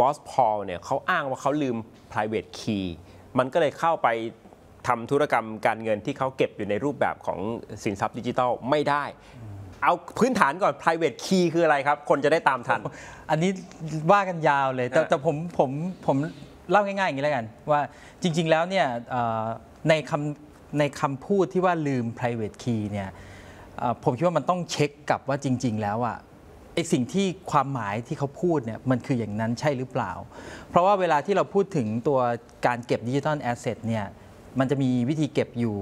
บอสพอลเนี่ยเขาอ้างว่าเขาลืม private key มันก็เลยเข้าไปทำธุรกรรมการเงินที่เขาเก็บอยู่ในรูปแบบของสินทรัพย์ดิจิทัลไม่ได้ เอาพื้นฐานก่อน private key คืออะไรครับ คนจะได้ตามทัน อันนี้ว่ากันยาวเลย แต่ฮะแต่ผมผมผมเล่าง่ายๆอย่างนี้แล้วกัน ว่าจริง ๆแล้วเนี่ยในคำในคำพูดที่ว่าลืม private key เนี่ยผมคิดว่ามันต้องเช็คกับว่าจริง ๆ แล้วอะ ไอสิ่งที่ความหมายที่เขาพูดเนี่ยมันคืออย่างนั้นใช่หรือเปล่า เพราะว่าเวลาที่เราพูดถึงตัวการเก็บดิจิทัลแอสเซทเนี่ยมันจะมีวิธีเก็บอยู่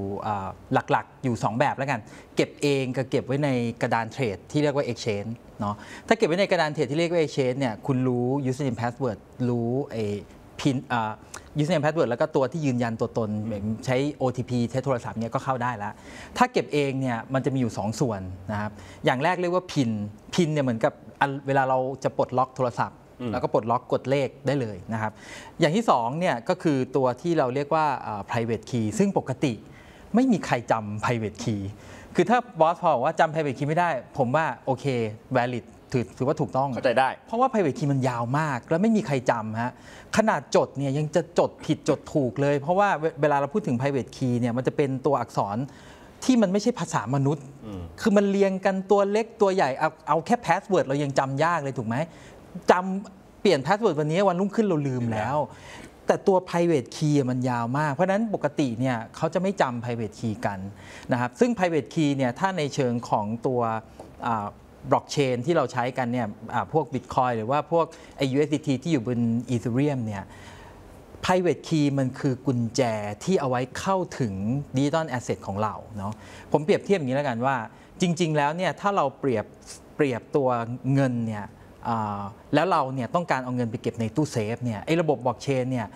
หลักๆ อยู่ 2 แบบแล้วกัน เก็บเองกับเก็บไว้ในกระดานเทรดที่เรียกว่า Exchange เนาะถ้าเก็บไว้ในกระดานเทรดที่เรียกว่า Exchange เนี่ยคุณรู้ username password รู้ไอ พินอ่า username password แล้วก็ตัวที่ยืนยันตัวตนแบบใช้ OTP ใช้โทรศัพท์เนี่ยก็เข้าได้แล้ว ถ้าเก็บเองเนี่ยมันจะมีอยู่ 2 ส่วนนะครับ อย่างแรกเรียกว่า PIN PIN เนี่ยเหมือนกับอันเวลาเราจะปลดล็อกโทรศัพท์ แล้วก็ปลดล็อกกดเลขได้เลยนะครับ อย่างที่2เนี่ยก็คือตัวที่เราเรียกว่าอ่า private key ซึ่งปกติไม่มีใครจำ private key คือถ้าบอสพอลบอกว่าจำ private key ไม่ได้ ผมว่าโอเค valid ถือถือว่าถูกต้อง เข้าใจได้ เพราะว่า private key มันยาวมาก แล้วไม่มีใครจำฮะขนาดจดเนี่ยยังจะจดผิดจดถูกเลย เพราะว่าเวเวลาเราพูดถึง private key เนี่ยมันจะเป็นตัวอักษรที่มันไม่ใช่ภาษามนุษย์ คือมันเรียงกันตัวเล็กตัวใหญ่เอาเอาแค่ password เรายังจำยากเลยถูกไหมจำเปลี่ยน password วันนี้วันรุ่งขึ้นเราลืมแล้ว แต่ตัว private key อะมันยาวมาก เพราะฉะนั้นปกติเนี่ยเขาจะไม่จำ private key กันนะครับซึ่ง private key เนี่ยถ้าในเชิงของตัว บล็อกเชนที่เราใช้กันเนี่ยพวก Bitcoin หรือว่าพวกไอ USDT ที่อยู่บน Ethereum เนี่ย private key มันคือกุญแจที่เอาไว้เข้าถึง digital asset ของเราเนาะผมเปรียบเทียบอย่างนี้แล้วกันว่า จริง ๆ แล้วเนี่ยถ้าเราเปรียบเปรียบตัวเงินเนี่ยแล้วเราเนี่ยต้องการเอาเงินไปเก็บในตู้เซฟเนี่ยไอ้ระบบบล็อกเชนเนี่ย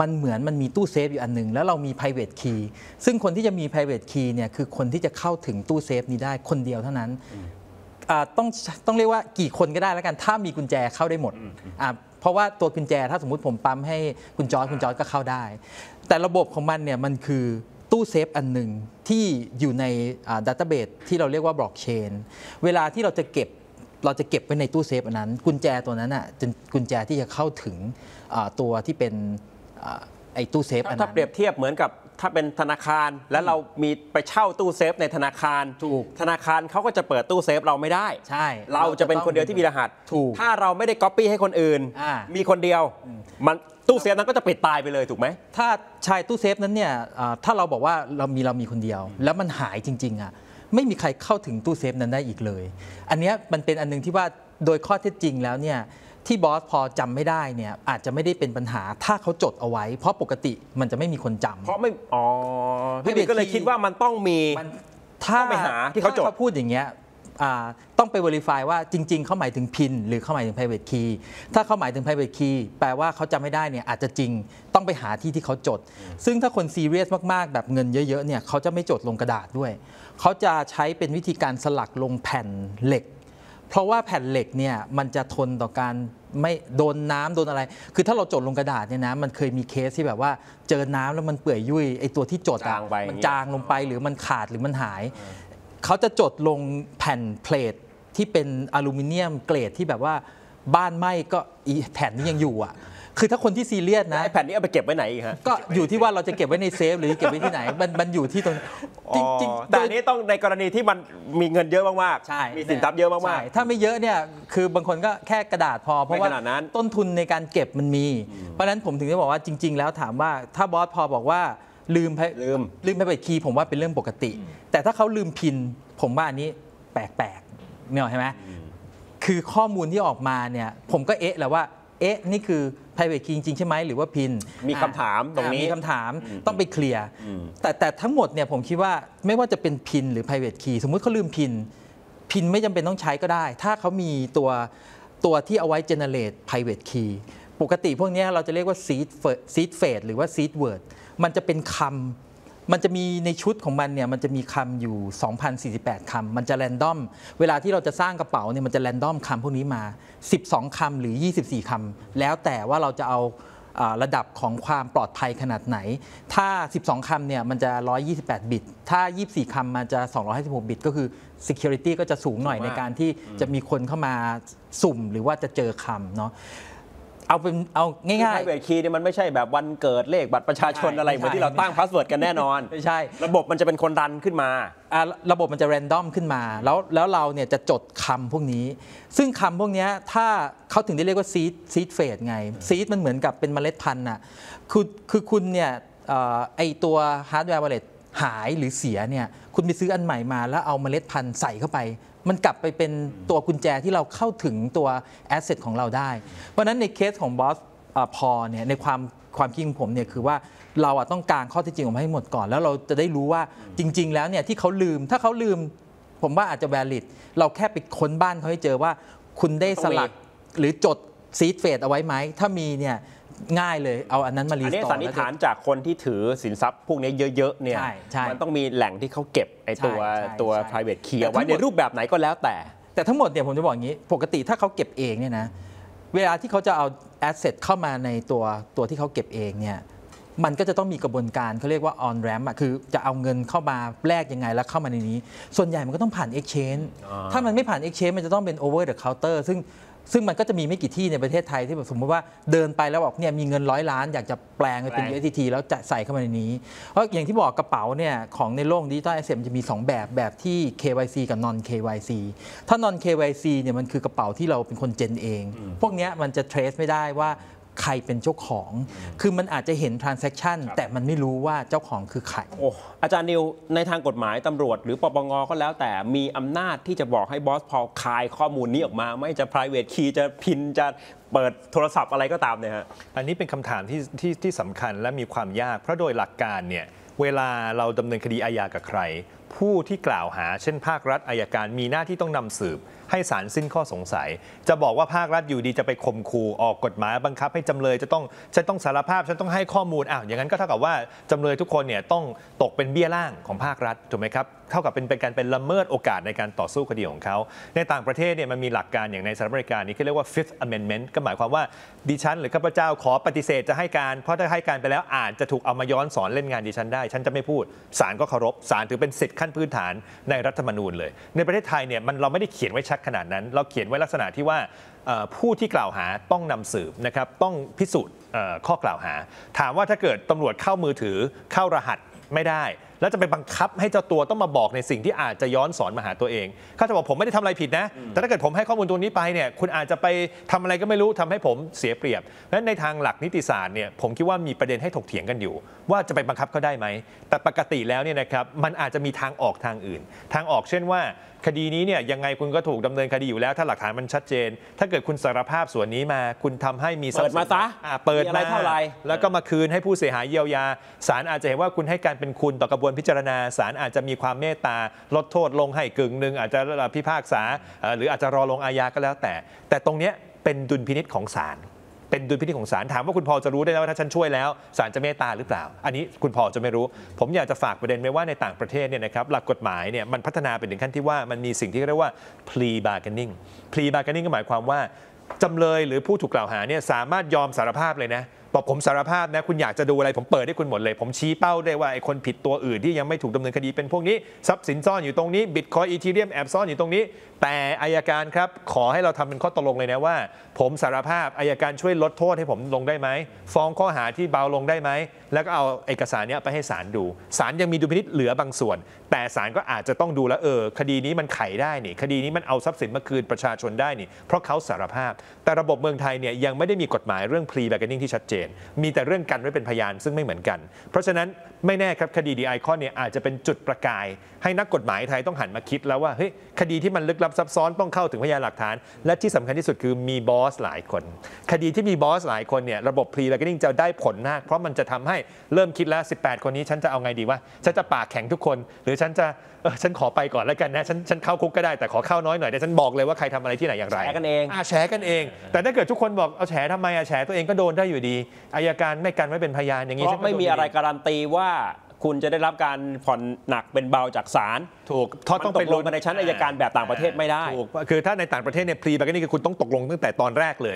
มันเหมือนมันมีตู้เซฟอยู่อันหนึ่งแล้วเรามี private key ซึ่งคนที่จะมี private key เนี่ยคือคนที่จะเข้าถึงตู้เซฟนี้ได้คนเดียวเท่านั้น ต้องต้องเรียกว่ากี่คนก็ได้แล้วกันถ้ามีกุญแจเข้าได้หมดอ่าเพราะว่าตัวกุญแจถ้าสมมุติผมปั๊มให้คุณจอร์จคุณจอร์จก็เข้าได้ แต่ระบบของมันเนี่ยมันคือตู้เซฟอันหนึ่งที่อยู่ใน database ที่เราเรียกว่าบล็อกเชนเวลาที่เราจะเก็บเราจะเก็บไว้ในตู้เซฟอันนั้น กุญแจตัวนั้นอะจะกุญแจที่จะเข้าถึงอ่าตัวที่เป็นอ่าไอ้ตู้เซฟอันถ้านั้นเปรียบเทียบเหมือนกับ ถ้าเป็นธนาคารแล้วเรามีไปเช่าตู้เซฟในธนาคารถูกธนาคารเขาก็จะเปิดตู้เซฟเราไม่ได้ใช่ เราจะเป็นคนเดียวที่มีรหัสถูกถ้าเราไม่ได้ก๊อปปี้ให้คนอื่นอ่ามีคนเดียวมันตู้เซฟนั้นก็จะปิดตายไปเลยถูกไหมถ้าใช่ตู้เซฟนั้นเนี่ยอ่าถ้าเราบอกว่าเรามีเรามีคนเดียว แล้วมันหายจริง ๆอะไม่มีใครเข้าถึงตู้เซฟนั้นได้อีกเลย อันเนี้ยมันเป็นอันหนึ่งที่ว่าโดยข้อเท็จจริงแล้วเนี่ย ที่บอสพอลจำไม่ได้เนี่ยอาจจะไม่ได้เป็นปัญหาถ้าเขาจดเอาไว้ เพราะปกติมันจะไม่มีคนจำเพราะไม่อ๋อพี่ Private บิ๊กก็เลย key คิดว่ามันต้องมีมันถ้าต้องไปหาที่เขาจดถ้เขาพูดอย่างเงี้ยอ่าต้องไป verify ว่าจริง ๆ เขาหมายถึง PIN หรือเขาหมายถึง private key ถ้าเขาหมายถึง private key แปลว่าเขาจำไม่ได้เนี่ยอาจจะจริงต้องไปหาที่ที่เขาจด ซึ่งถ้าคนซีเรียสมาก ๆ แบบเงินเยอะ ๆ เนี่ยเขาจะไม่จดลงกระดาษด้วย เขาจะใช้เป็นวิธีการสลักลงแผ่นเหล็ก เพราะว่าแผ่นเหล็กเนี่ยมันจะทนต่อการไม่โดนน้ำโดนอะไร คือถ้าเราจดลงกระดาษเนี่ยนะมันเคยมีเคสที่แบบว่าเจอน้ำแล้วมันเปื่อยยุ่ยไอตัวที่จดอะจางไปมันจางลงไปหรือมันขาดหรือมันหาย เขาจะจดลงแผ่น plate ที่เป็นอลูมิเนียมเกรดที่แบบว่าบ้านไหม้ก็อีแผ่นนี้ยังอยู่อะ คือถ้าคนที่ซีเรียสนะนะไอ้แผ่นนี้เอาไปเก็บไว้ไหนอีกฮะก็อยู่ที่ว่าเราจะเก็บไว้ในเซฟหรือเก็บไว้ที่ไหน มันมันอยู่ที่ตรงจริงจริงอ๋อๆแต่อันนี้ต้องในกรณีที่มันมีเงินเยอะมากๆใช่มีสินทรัพย์เยอะมากใช่ถ้าไม่เยอะเนี่ยคือบางคนก็แค่กระดาษพอเพราะว่าไม่ขนาดนั้นต้นทุนในการเก็บมันมี เพราะฉะนั้นผมถึงได้บอกว่าจริง ๆ แล้วถามว่าถ้าบอสพอบอกว่าลืมไปๆลืมลืมไปเปิดคีย์ผมว่าเป็นเรื่องปกติ แต่ถ้าเขาลืมพินผมว่าอันนี้แปลกๆเนี่ยใช่ไหมคือข้อมูลที่ออกมาเนี่ยผมก็เอ๊ะแหละว่า เอ๊ะ นี่คือ private key จริงๆใช่ไหมหรือว่าพินมีคำถามตรงนี้อ่ามีคำถามต้องไปเคลียร์แต่แต่ทั้งหมดเนี่ยผมคิดว่าไม่ว่าจะเป็นพินหรือ private key สมมุติเขาลืมพินพินไม่จำเป็นต้องใช้ก็ได้ ถ้าเขามีตัวตัวที่เอาไว้ generate private key ปกติพวกเนี้ยเราจะเรียกว่า seed phr- seed phrase หรือว่า seed word มันจะเป็นคำ มันจะมีในชุดของมันเนี่ยมันจะมีคำอยู่ 2,048คำมันจะแรนดอม เวลาที่เราจะสร้างกระเป๋าเนี่ยมันจะแรนดอมคำพวกนี้มา 12คำหรือ 24คำแล้วแต่ว่าเราจะเอาระดับของความปลอดภัยขนาดไหน ถ้า 12 คำเนี่ยมันจะ 128 บิต ถ้า 24 คำมันจะ 256 บิต ก็คือ security ก็จะสูงหน่อยในการที่จะมีคนเข้ามาสุ่มหรือว่าจะเจอคำเนาะ เอาเป็นเอาง่าย private key เนี่ยมันไม่ใช่แบบวันเกิดเลขบัตรประชาชนใช่อะไร เหมือนที่เราตั้ง password กันแน่นอนๆไม่ใช่ ระบบมันจะเป็นคนรันขึ้นมา อ่าระบบมันจะ random ขึ้นมา แล้วแล้วเราเนี่ยจะจดคำพวกนี้ ซึ่งคำพวกเนี้ยถ้าเขาถึงได้เรียกว่า seed seed phrase ไง seed มันเหมือนกับเป็นเมล็ดพันธุ์น่ะคือคือคุณเนี่ยเอ่อไอตัว hardware wallet หายหรือเสียเนี่ยคุณไปซื้ออันใหม่มาแล้วเอาเมล็ดพันธุ์ใส่เข้าไป มันกลับไปเป็นตัวกุญแจที่เราเข้าถึงตัว asset ของเราได้ เพราะฉะนั้นในเคสของบอสพอลเนี่ยในความความคิดของผมเนี่ยคือว่าเราอะต้องการข้อเท็จจริงออกมาให้หมดก่อน แล้วเราจะได้รู้ว่าจริง ๆ แล้วเนี่ยที่เขาลืมถ้าเขาลืมผมว่าอาจจะ valid เราแค่ไปค้นบ้านเขาให้เจอว่า คุณได้สลักหรือจดseed phrase เอาไว้ไหมถ้ามีเนี่ย ง่ายเลยเอาอันนั้นมารีอันสนี้ตอสันนิษฐานจากคนที่ถือสินทรัพย์พวกนี้เยอะๆเนี่ยใช่ใช่มันต้องมีแหล่งที่เขาเก็บไอ้ตัวใช่ใช่ตัวใช่ private key แต่เอาไว้ทั้งหมดในรูปแบบไหนก็แล้วแต่ แต่ทั้งหมดเนี่ยผมจะบอกอย่างนี้ ปกติถ้าเขาเก็บเองเนี่ยนะเวลาที่เขาจะเอา asset เข้ามาในตัวตัวที่เขาเก็บเองเนี่ยมันก็จะต้องมีกระบวนการเขาเรียกว่า on ramp อะคือจะเอาเงินเข้ามาแลกยังไงแล้วเข้ามาในนี้ ส่วนใหญ่มันก็ต้องผ่าน exchange อ่าถ้ามันไม่ผ่าน exchange มันจะต้องเป็น over the counter ซึ่ง ซึ่งมันก็จะมีไม่กี่ที่ในประเทศไทยที่แบบสมมติว่าเดินไปแล้วบอกเนี่ยมีเงินร้อยล้านอยากจะแปลงไปเป็นแปลง USDT แล้วจะใส่เข้ามาในนี้ เพราะอย่างที่บอกกระเป๋าเนี่ยของในโลกดิจิตอลแอสเซทมันจะมี 2 แบบแบบที่ KYC กับ non KYC ถ้า non KYC เนี่ยมันคือกระเป๋าที่เราเป็นคนเจนเอง พวกเนี้ยมันจะ trace ไม่ได้ว่า ใครเป็นเจ้าของ คือมันอาจจะเห็น transaction แต่มันไม่รู้ว่าเจ้าของคือใคร โอ้อาจารย์นิวในทางกฎหมายตำรวจ หรือปปงก็แล้วแต่มีอำนาจที่จะบอกให้บอสพอลคายข้อมูลนี้ออกมา ไม่จะ private key จะพินจะเปิดโทรศัพท์อะไรก็ตามเนี่ยฮะ อันนี้เป็นคำถามที่ที่ที่สำคัญและมีความยาก เพราะโดยหลักการเนี่ยเวลาเราดำเนินคดีอาญากับใคร ผู้ที่กล่าวหา เช่น ภาครัฐอายการมีหน้าที่ต้องนำสืบ ให้ศาลสิ้นข้อสงสัย จะบอกว่าภาครัฐอยู่ดีจะไปข่มขู่ออกกฎหมายบังคับให้จำเลยจะต้องฉันต้องสารภาพฉันต้องให้ข้อมูลอ้าวอย่างนั้นก็เท่ากับว่าจำเลยทุกคนเนี่ยต้องตกเป็นเบี้ยล่างของภาครัฐถูกไหมครับเท่ากับเป็นเป็นการเป็นละเมิดโอกาสในการต่อสู้คดีของเขา ในต่างประเทศเนี่ยมันมีหลักการอย่างในสหรัฐอเมริกานี่เขาเรียกว่า Fifth Amendment ก็หมายความว่าดิฉันหรือข้าพเจ้าขอปฏิเสธจะให้การ เพราะถ้าให้การไปแล้วอาจจะถูกเอามาย้อนสอนเล่นงานดิฉันได้ ฉันจะไม่พูดศาลก็เคารพศาลถือเป็นสิทธิขั้นพื้นฐานในรัฐธรรมนูญเลย ในประเทศไทยเนี่ยมันเราไม่ได้เขียนไว้ชัดขนาดนั้น เราเขียนไว้ลักษณะที่ว่าผู้ที่กล่าวหาต้องนำสืบนะครับต้องพิสูจน์ข้อกล่าวหา ถามว่าถ้าเกิดตำรวจเข้ามือถือเข้ารหัสไม่ได้ แล้วจะไปบังคับให้เจ้าตัวต้องมาบอกในสิ่งที่อาจจะย้อนสอนมาหาตัวเองเขาจะบอกผมไม่ได้ทำอะไรผิดนะ แต่ถ้าเกิดผมให้ข้อมูลตรงนี้ไปเนี่ยคุณอาจจะไปทำอะไรก็ไม่รู้ทำให้ผมเสียเปรียบและในทางหลักนิติศาสตร์เนี่ยผมคิดว่ามีประเด็นให้ถกเถียงกันอยู่ ว่าจะไปบังคับเขาได้ไหมแต่ปกติแล้วเนี่ยนะครับมันอาจจะมีทางออกทางอื่น ทางออกเช่นว่าคดีนี้เนี่ยยังไงคุณก็ถูกดำเนินคดีอยู่แล้วถ้าหลักฐานมันชัดเจน ถ้าเกิดคุณสารภาพส่วนนี้มา คุณทำให้มีทรัพย์สินเปิดมาซะอ่เปิดมีอะไรมาเท่าไหร่แล้วก็มาคืนให้ผู้เสียหายเยียวยาศาลอาจจะเห็นว่าคุณให้การเป็นคุณต่อกระบวนพิจารณาศาลอาจจะมีความเมตตาลดโทษลงให้กึ่งหนึ่งอาจจะพิพากษาหรืออาจจะรอลงอาญาก็แล้วแต่ แต่ตรงเนี้ยเป็นดุลพินิษของศาลเป็นดุลพินิจของศาลถามว่าคุณพอจะรู้ได้ไหมว่าถ้าฉันช่วยแล้วศาลจะเมตตาหรือเปล่า อันนี้คุณพอจะไม่รู้ ผมอยากจะฝากประเด็นไว้ว่าในต่างประเทศเนี่ยนะครับหลักกฎหมายเนี่ยมันพัฒนาไปถึงขั้นที่ว่ามันมีสิ่งที่เรียกว่า plea bargaining plea bargaining ก็หมายความว่าจำเลยหรือผู้ถูกกล่าวหาเนี่ยสามารถยอมสารภาพเลยนะ บอกผมสารภาพนะคุณอยากจะดูอะไรผมเปิดให้คุณหมดเลย ผมชี้เป้าได้ว่าไอ้คนผิดตัวอื่นที่ยังไม่ถูกดำเนินคดีเป็นพวกนี้ทรัพย์สินซ่อนอยู่ตรงนี้บิตคอยอีทีเรียมแอบซ่อนอยู่ตรงนี้ แต่อายการครับขอให้เราทำเป็นข้อตกลงเลยนะว่า ผมสารภาพอายการช่วยลดโทษให้ผมลงได้ไหมฟ้องข้อหาที่เบาลงได้ไหมแล้วก็เอาเอกสารเนี้ยไปให้ศาลดูศาลยังมีดุลพินิจเหลือบางส่วน แต่ศาลก็อาจจะต้องดูแลวเออคดีนี้มันไขได้นี่คดีนี้มันเอาทรัพย์สินมาคืนประชาชนได้นี่เพราะเขาสารภาพ แต่ระบบเมืองไทยเนี่ยยังไม่ได้มีกฎหมายเรื่อง plea bargaining ที่ชัดเจนมีแต่เรื่องกันไว้เป็นพยานซึ่งไม่เหมือนกัน เพราะฉะนั้น ไม่แน่ครับคดีดีไอคอนเนี่ยอาจจะเป็นจุดประกาย ให้นักกฎหมายไทยต้องหันมาคิดแล้วว่าเฮ้ยคดีที่มันลึกลับซับซ้อนต้องเข้าถึงพยานหลักฐาน และที่สำคัญที่สุดคือมีบอสหลายคน คดีที่มีบอสหลายคนเนี่ยระบบ plea bargaining จะได้ผลมาก เพราะมันจะทำให้เริ่มคิดแล้ว 18 คนนี้ฉันจะเอาไงดีวะฉันจะปากแข็งทุกคน หรือฉันจะเออฉันขอไปก่อนแล้วกันนะฉันฉันเข้าคุกก็ได้แต่ขอเข้าน้อยหน่อยแต่ฉันบอกเลยว่าใครทำอะไรที่ไหนอย่างไรแฉกันเองอ่าแฉกันเอง แต่ถ้าเกิดทุกคนบอกเอาแฉทำไมอะแฉตัวเองก็โดนได้อยู่ดีอายการไม่กันไว้เป็นพยานอย่างนี้เพฉันราะก็ไม่โดนมียู่อะไรดีการันตีว่าคุณจะได้รับการผ่อนหนักเป็นเบาจากศาลถูกเพราะมันต้องตไปกลงกันในชั้นอายการแบบต่างประเทศไม่ได้ถูกคือถ้าในต่างประเทศเนี่ยพรีแบกนี่คือคุณต้องตกลงตั้งแต่ตอนแรกเลย